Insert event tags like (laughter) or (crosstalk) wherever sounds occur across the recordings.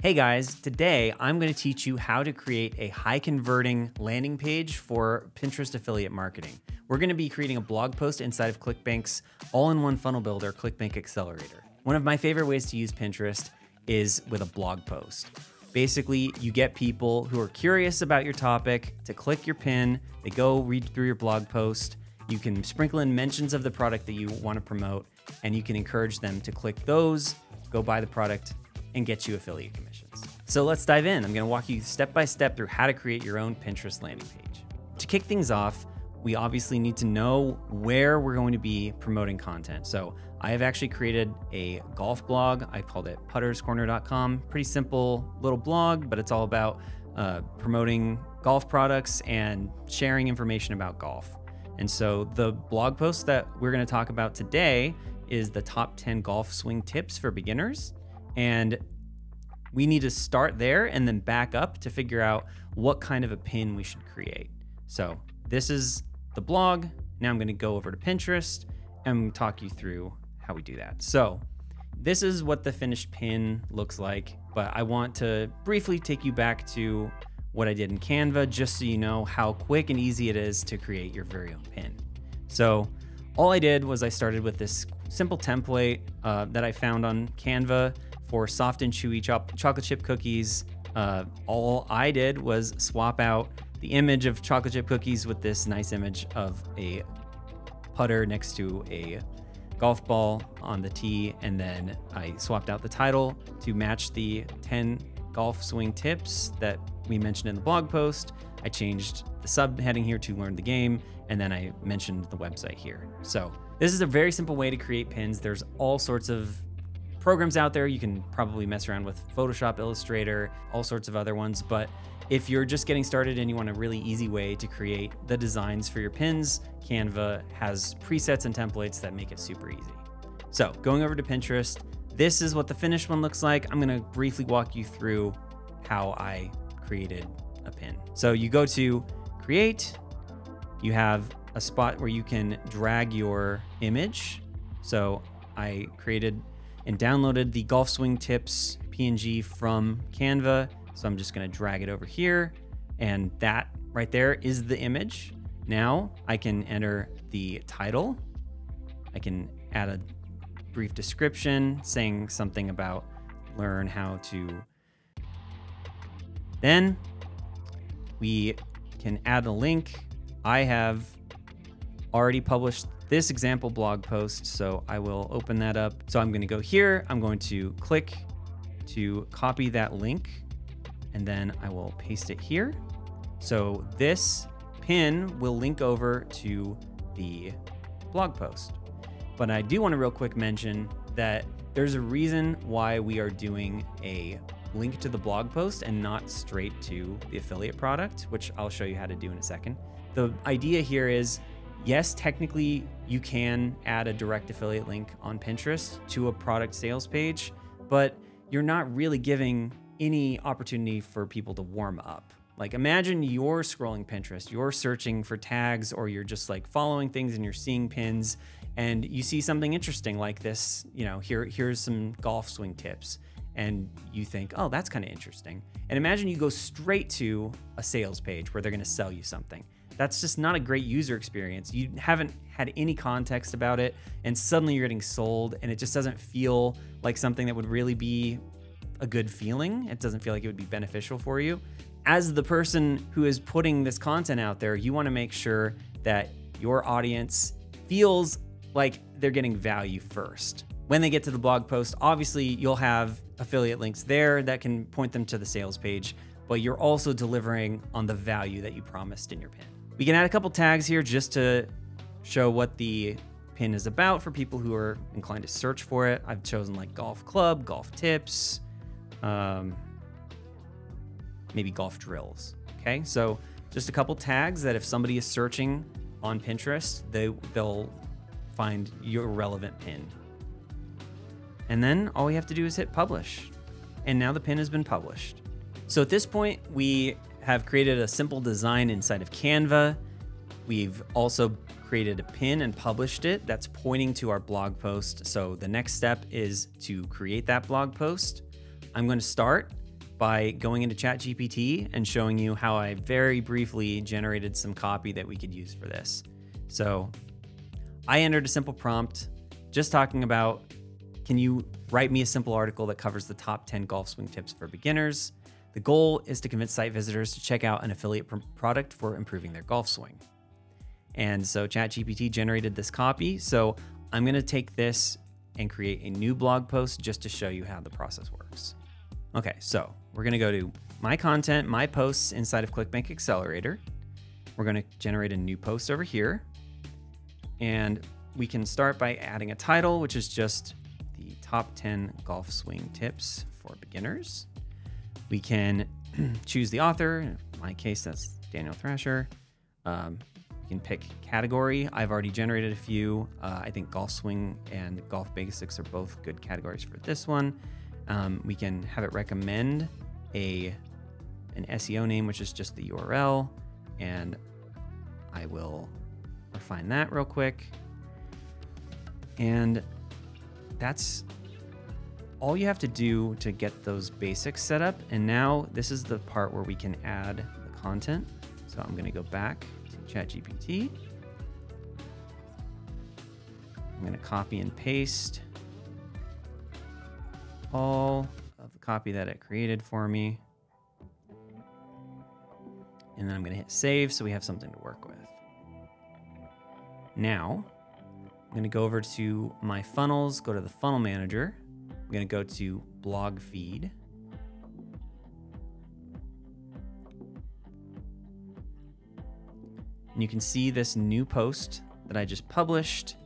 Hey guys, today I'm going to teach you how to create a high converting landing page for Pinterest affiliate marketing. We're going to be creating a blog post inside of ClickBank's all in one funnel builder, ClickBank Accelerator. One of my favorite ways to use Pinterest is with a blog post. Basically, you get people who are curious about your topic to click your pin, they go read through your blog post. You can sprinkle in mentions of the product that you want to promote, and you can encourage them to click those, go buy the product, and get you affiliate commissions. So let's dive in. I'm gonna walk you step by step through how to create your own Pinterest landing page. To kick things off, we obviously need to know where we're going to be promoting content. So I have actually created a golf blog. I called it putterscorner.com. Pretty simple little blog, but it's all about uh, promoting golf products and sharing information about golf. And so the blog post that we're going to talk about today is the top 10 golf swing tips for beginners. And we need to start there and then back up to figure out what kind of a pin we should create. So this is the blog. Now I'm going to go over to Pinterest and talk you through how we do that. So this is what the finished pin looks like, but I want to briefly take you back to what I did in Canva just so you know how quick and easy it is to create your very own pin. So all I did was I started with this simple template uh, that I found on Canva for soft and chewy chocolate chip cookies. Uh, all I did was swap out the image of chocolate chip cookies with this nice image of a putter next to a golf ball on the tee. And then I swapped out the title to match the 10 golf swing tips that we mentioned in the blog post. I changed the subheading here to learn the game, and then I mentioned the website here. So, this is a very simple way to create pins. There's all sorts of programs out there. You can probably mess around with Photoshop, Illustrator, all sorts of other ones. But if you're just getting started and you want a really easy way to create the designs for your pins, Canva has presets and templates that make it super easy. So going over to Pinterest, this is what the finished one looks like. I'm gonna briefly walk you through how I created a pin. So you go to create, you have a spot where you can drag your image. So I created and downloaded the golf swing tips PNG from Canva. So I'm just gonna drag it over here and that right there is the image. Now I can enter the title. I can add a brief description saying something about learn how to. Then we can add a link. I have already published this example blog post. So I will open that up. So I'm going to go here. I'm going to click to copy that link and then I will paste it here. So this pin will link over to the blog post. But I do want to real quick mention that there's a reason why we are doing a link to the blog post and not straight to the affiliate product, which I'll show you how to do in a second. The idea here is yes, technically you can add a direct affiliate link on Pinterest to a product sales page, but you're not really giving any opportunity for people to warm up. Like imagine you're scrolling Pinterest, you're searching for tags or you're just like following things and you're seeing pins and you see something interesting like this, you know, here here's some golf swing tips and you think, "Oh, that's kind of interesting." And imagine you go straight to a sales page where they're going to sell you something that's just not a great user experience. You haven't had any context about it, and suddenly you're getting sold, and it just doesn't feel like something that would really be a good feeling. It doesn't feel like it would be beneficial for you. As the person who is putting this content out there, you want to make sure that your audience feels like they're getting value first. When they get to the blog post, obviously you'll have affiliate links there that can point them to the sales page, but you're also delivering on the value that you promised in your pin. We can add a couple tags here just to show what the pin is about for people who are inclined to search for it. I've chosen like golf club, golf tips, um, maybe golf drills. Okay, so just a couple tags that if somebody is searching on Pinterest, they they'll find your relevant pin. And then all we have to do is hit publish. And now the pin has been published. So at this point, we have created a simple design inside of Canva. We've also created a pin and published it that's pointing to our blog post. So the next step is to create that blog post. I'm going to start by going into ChatGPT and showing you how I very briefly generated some copy that we could use for this. So I entered a simple prompt just talking about can you write me a simple article that covers the top 10 golf swing tips for beginners? The goal is to convince site visitors to check out an affiliate pr- product for improving their golf swing. And so ChatGPT generated this copy. So I'm going to take this and create a new blog post just to show you how the process works. Okay, so we're going to go to my content, my posts inside of ClickBank Accelerator. We're going to generate a new post over here. And we can start by adding a title, which is just the top 10 golf swing tips for beginners. We can (clears throat) choose the author. In my case, that's Daniel Thrasher. Um, we can pick category. I've already generated a few. Uh, I think golf swing and golf basics are both good categories for this one. Um, we can have it recommend a an SEO name, which is just the URL, and I will refine that real quick. And that's all you have to do to get those basics set up. And now this is the part where we can add the content. So I'm going to go back to ChatGPT. I'm going to copy and paste all of the copy that it created for me. And then I'm going to hit save so we have something to work with. Now, I'm going to go over to my funnels, go to the funnel manager. I'm going to go to blog feed. And you can see this new post that I just published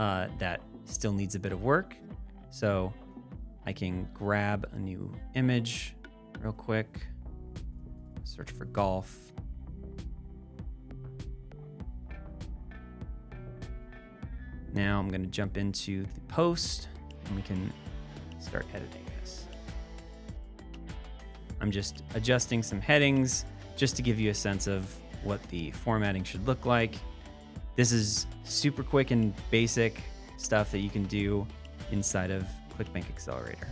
uh, that still needs a bit of work. So I can grab a new image real quick, search for golf. Now I'm going to jump into the post and we can start editing this. I'm just adjusting some headings just to give you a sense of what the formatting should look like. This is super quick and basic stuff that you can do inside of ClickBank Accelerator.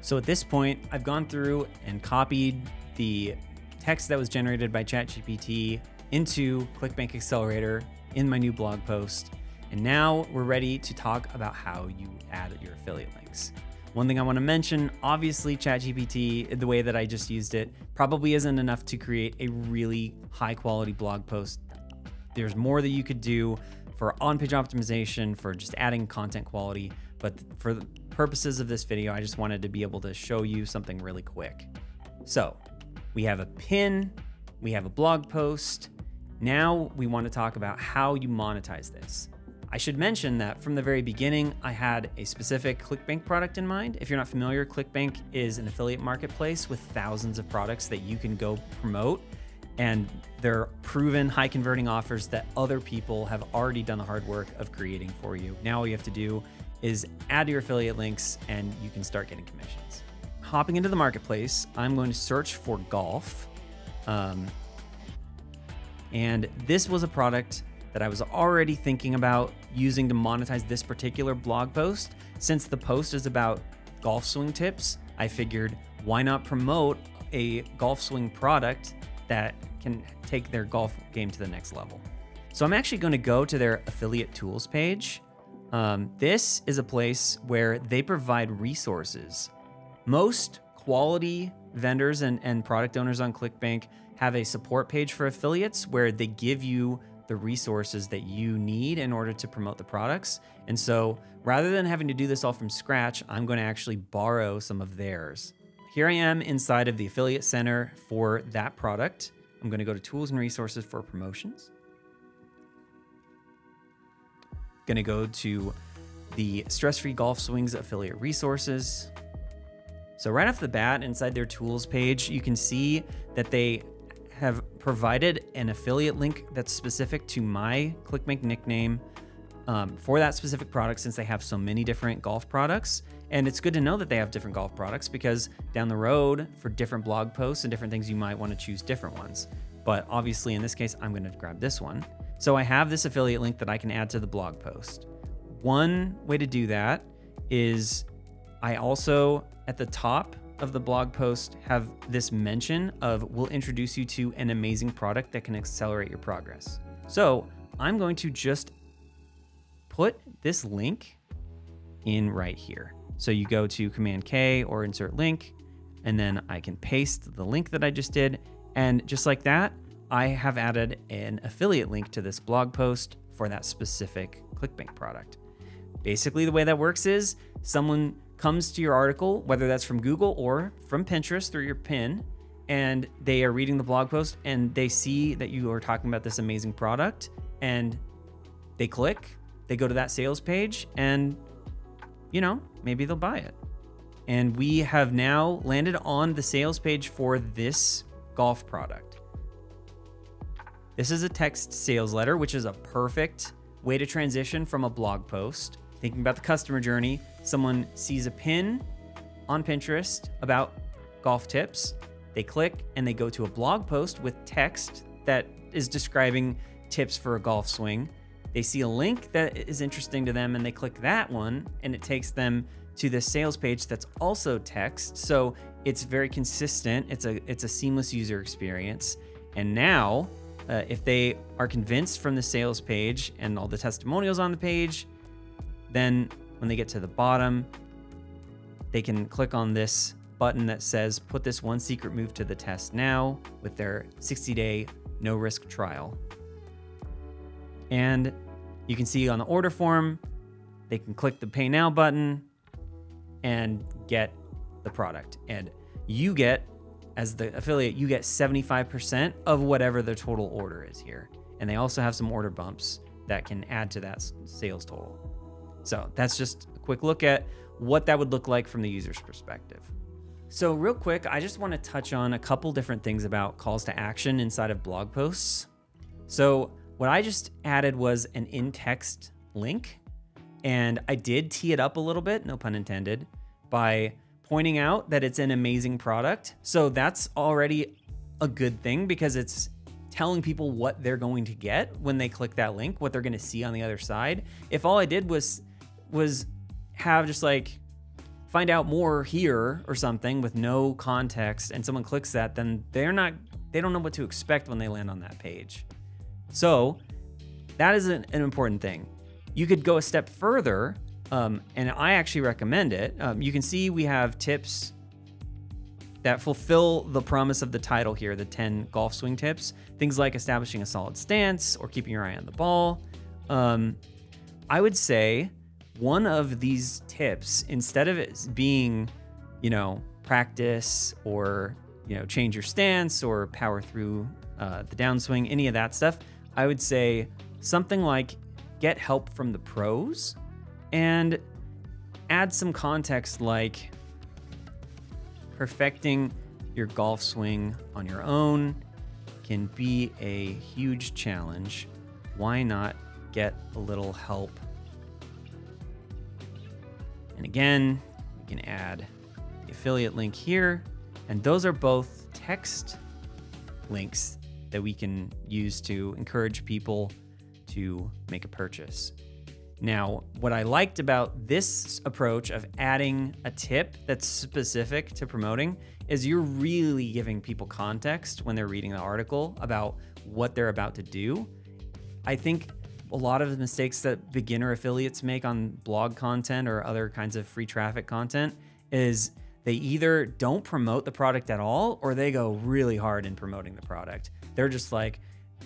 So at this point, I've gone through and copied the text that was generated by ChatGPT into ClickBank Accelerator in my new blog post. And now we're ready to talk about how you add your affiliate links. One thing I want to mention obviously, ChatGPT, the way that I just used it, probably isn't enough to create a really high quality blog post. There's more that you could do for on page optimization, for just adding content quality. But for the purposes of this video, I just wanted to be able to show you something really quick. So we have a pin, we have a blog post. Now we want to talk about how you monetize this. I should mention that from the very beginning, I had a specific ClickBank product in mind. If you're not familiar, ClickBank is an affiliate marketplace with thousands of products that you can go promote. And they're proven high converting offers that other people have already done the hard work of creating for you. Now, all you have to do is add your affiliate links and you can start getting commissions. Hopping into the marketplace, I'm going to search for golf. Um, and this was a product that I was already thinking about using to monetize this particular blog post. Since the post is about golf swing tips, I figured why not promote a golf swing product that can take their golf game to the next level. So I'm actually going to go to their affiliate tools page. Um, this is a place where they provide resources. Most quality vendors and, and product owners on ClickBank have a support page for affiliates where they give you the resources that you need in order to promote the products. And so rather than having to do this all from scratch, I'm going to actually borrow some of theirs. Here I am inside of the affiliate center for that product. I'm going to go to tools and resources for promotions. Going to go to the stress free golf swings affiliate resources. So, right off the bat, inside their tools page, you can see that they provided an affiliate link that's specific to my ClickBank nickname um, for that specific product since they have so many different golf products. And it's good to know that they have different golf products because down the road, for different blog posts and different things, you might want to choose different ones. But obviously, in this case, I'm going to grab this one. So I have this affiliate link that I can add to the blog post. One way to do that is I also at the top of the blog post have this mention of we'll introduce you to an amazing product that can accelerate your progress. So I'm going to just put this link in right here. So you go to Command K or insert link, and then I can paste the link that I just did. And just like that, I have added an affiliate link to this blog post for that specific ClickBank product. Basically, the way that works is someone comes to your article, whether that's from Google or from Pinterest through your pin, and they are reading the blog post and they see that you are talking about this amazing product and they click, they go to that sales page, and you know, maybe they'll buy it. And we have now landed on the sales page for this golf product. This is a text sales letter, which is a perfect way to transition from a blog post. Thinking about the customer journey, someone sees a pin on Pinterest about golf tips. They click and they go to a blog post with text that is describing tips for a golf swing. They see a link that is interesting to them and they click that one and it takes them to the sales page that's also text. So it's very consistent. It's a it's a seamless user experience. And now, uh, if they are convinced from the sales page and all the testimonials on the page, then when they get to the bottom, they can click on this button that says put this one secret move to the test now with their 60 day no risk trial. And you can see on the order form, they can click the pay now button and get the product. And you get, as the affiliate, you get 75% of whatever the total order is here. And they also have some order bumps that can add to that sales total. So that's just a quick look at what that would look like from the user's perspective. So, real quick, I just want to touch on a couple different things about calls to action inside of blog posts. So, what I just added was an in text link, and I did tee it up a little bit, no pun intended, by pointing out that it's an amazing product. So, that's already a good thing because it's telling people what they're going to get when they click that link, what they're going to see on the other side. If all I did was was have just like find out more here or something with no context and someone clicks that, then they're not, they don't know what to expect when they land on that page. So that is an, an important thing. You could go a step further, um, and I actually recommend it. Um, you can see we have tips that fulfill the promise of the title here the 10 golf swing tips. Things like establishing a solid stance or keeping your eye on the ball. Um, I would say one of these tips, instead of it being, you know, practice or, you know, change your stance or power through uh, the downswing, any of that stuff, I would say something like get help from the pros and add some context like perfecting your golf swing on your own can be a huge challenge. Why not get a little help and again, we can add the affiliate link here. And those are both text links that we can use to encourage people to make a purchase. Now, what I liked about this approach of adding a tip that's specific to promoting is you're really giving people context when they're reading the article about what they're about to do. I think a lot of the mistakes that beginner affiliates make on blog content or other kinds of free traffic content is they either don't promote the product at all or they go really hard in promoting the product. They're just like,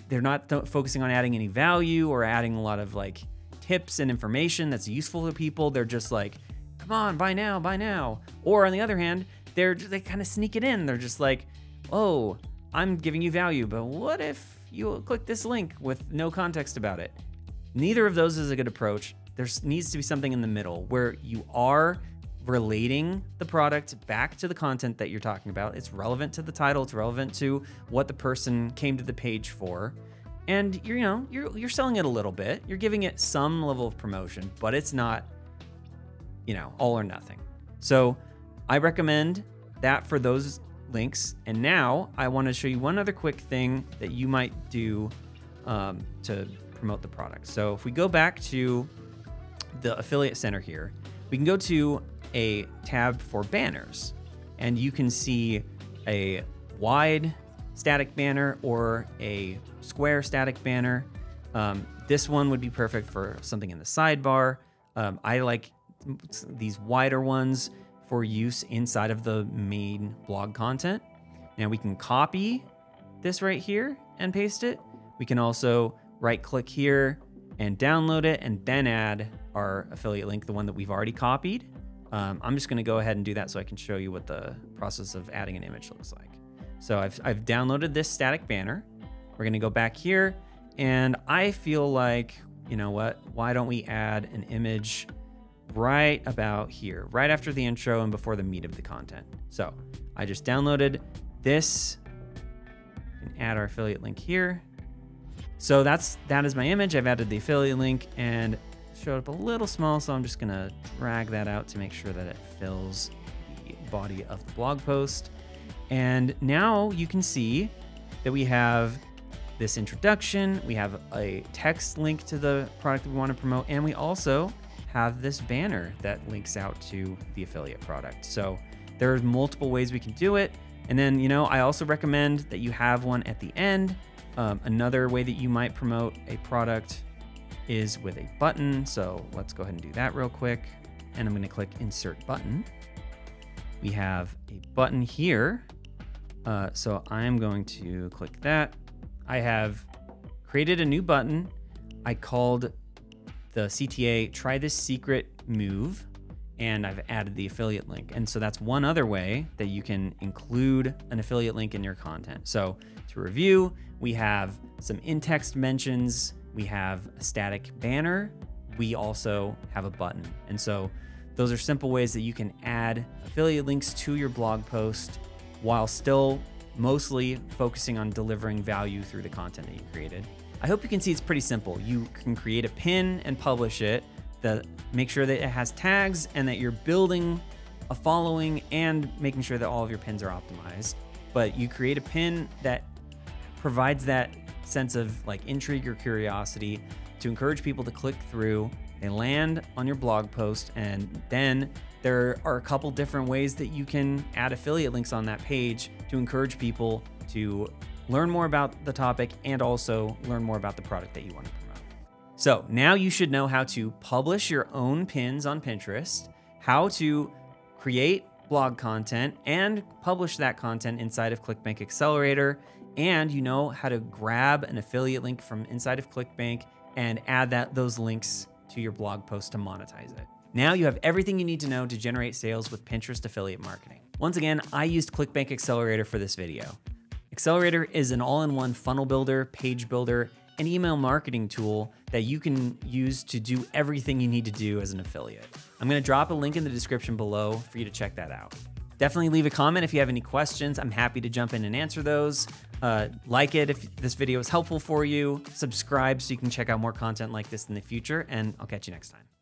they're not th- focusing on adding any value or adding a lot of like tips and information that's useful to people. They're just like, come on, buy now, buy now. Or on the other hand, they're they kind of sneak it in. They're just like, oh, I'm giving you value, but what if you click this link with no context about it? Neither of those is a good approach. There needs to be something in the middle where you are relating the product back to the content that you're talking about. It's relevant to the title, it's relevant to what the person came to the page for. And you're, you know, you're you're selling it a little bit. You're giving it some level of promotion, but it's not you know, all or nothing. So, I recommend that for those links. And now I want to show you one other quick thing that you might do um, to promote the product. So if we go back to the affiliate center here, we can go to a tab for banners and you can see a wide static banner or a square static banner. Um, this one would be perfect for something in the sidebar. Um, I like these wider ones for use inside of the main blog content. Now we can copy this right here and paste it. We can also right click here and download it and then add our affiliate link, the one that we've already copied. Um, I'm just gonna go ahead and do that so I can show you what the process of adding an image looks like. So I've, I've downloaded this static banner. We're gonna go back here and I feel like, you know what, why don't we add an image right about here, right after the intro and before the meat of the content. So I just downloaded this and add our affiliate link here. So that's that is my image. I've added the affiliate link and showed up a little small, so I'm just gonna drag that out to make sure that it fills the body of the blog post. And now you can see that we have this introduction, we have a text link to the product that we want to promote, and we also have this banner that links out to the affiliate product. So there's multiple ways we can do it. And then, you know, I also recommend that you have one at the end um, another way that you might promote a product is with a button. So let's go ahead and do that real quick. And I'm going to click insert button. We have a button here. Uh, so I'm going to click that. I have created a new button. I called the CTA try this secret move and I've added the affiliate link. And so that's one other way that you can include an affiliate link in your content. So to review, we have some in-text mentions, we have a static banner, we also have a button. And so those are simple ways that you can add affiliate links to your blog post while still mostly focusing on delivering value through the content that you created. I hope you can see it's pretty simple. You can create a pin and publish it make sure that it has tags and that you're building a following and making sure that all of your pins are optimized. But you create a pin that provides that sense of like intrigue or curiosity to encourage people to click through. They land on your blog post, and then there are a couple different ways that you can add affiliate links on that page to encourage people to learn more about the topic and also learn more about the product that you want to. So now you should know how to publish your own pins on Pinterest, how to create blog content and publish that content inside of ClickBank Accelerator, and you know how to grab an affiliate link from inside of ClickBank and add that those links to your blog post to monetize it. Now you have everything you need to know to generate sales with Pinterest affiliate marketing. Once again, I used ClickBank Accelerator for this video. Accelerator is an all-in-one funnel builder, page builder, and email marketing tool that you can use to do everything you need to do as an affiliate. I'm gonna drop a link in the description below for you to check that out. Definitely leave a comment if you have any questions. I'm happy to jump in and answer those. Uh, like it if this video is helpful for you. Subscribe so you can check out more content like this in the future, and I'll catch you next time.